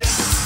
Bye.